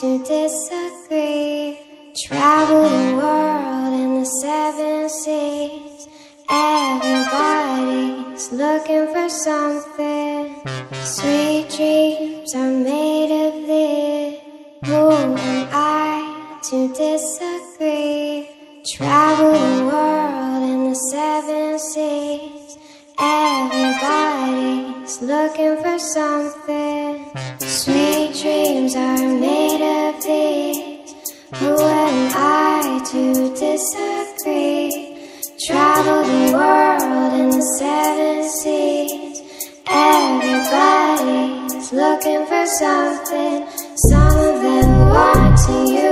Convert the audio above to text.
disagree. Travel the world in the seven seas. Everybody's looking for something. Sweet dreams are made of this. Who am I to disagree? Travel the world in the seven seas. Everybody's looking for something dreams are made of these. Who am I to disagree? Travel the world in the seven seas. Everybody's looking for something. Some of them want to use